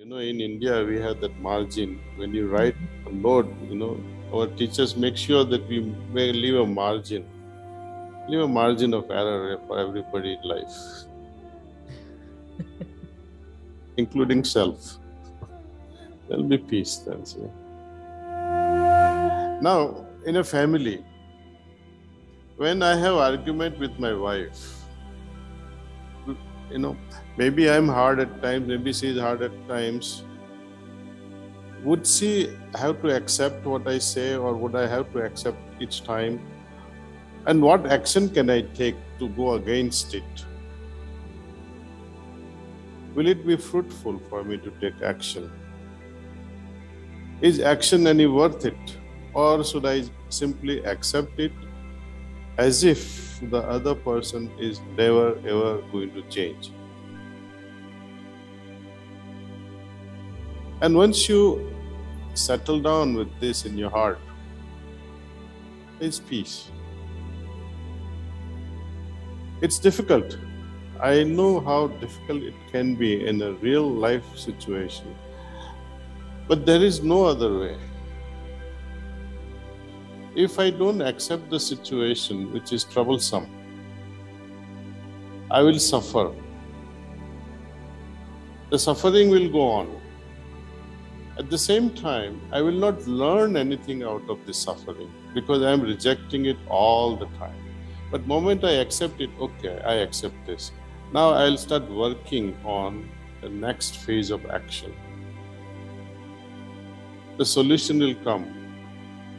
You know, in India, we have that margin. When you write a note, you know, our teachers make sure that we may leave a margin, leave a margin of error for everybody in life, including self. There'll be peace then. See. Now, in a family, when I have argument with my wife, you know, maybe I'm hard at times, maybe she's hard at times. Would she have to accept what I say, or would I have to accept each time? And what action can I take to go against it? Will it be fruitful for me to take action? Is action any worth it? Or should I simply accept it as if the other person is never ever going to change. And once you settle down with this in your heart, is peace. It's difficult. I know how difficult it can be in a real life situation, but there is no other way if I don't accept the situation which is troublesome, I will suffer. The suffering will go on. At the same time, I will not learn anything out of this suffering because I am rejecting it all the time. But moment I accept it, okay, I accept this. Now I'll start working on the next phase of action. The solution will come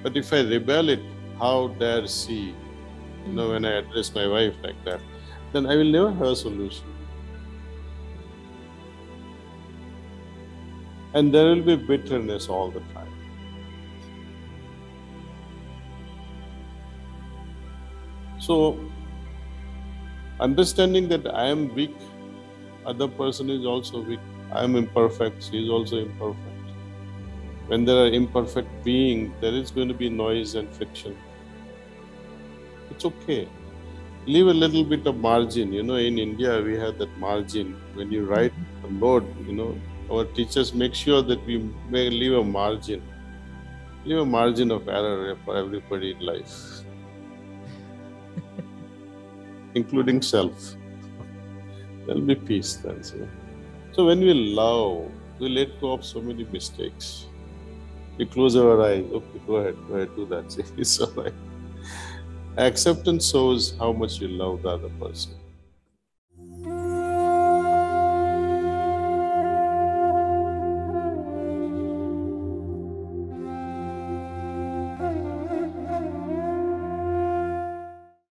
but if I rebel it, how dare she? You know, when I address my wife like that, then I will never have a solution. And there will be bitterness all the time. So, understanding that I am weak, other person is also weak. I am imperfect, she is also imperfect when there are imperfect beings, there is going to be noise and friction. It's okay. Leave a little bit of margin. You know, in India, we have that margin. When you write a note, you know, our teachers make sure that we may leave a margin. Leave a margin of error for everybody in life, including self. There'll be peace then. See? So when we love, we let go of so many mistakes we close our eyes. Okay, go ahead, go ahead, do that. It's all right. Acceptance shows how much you love the other person.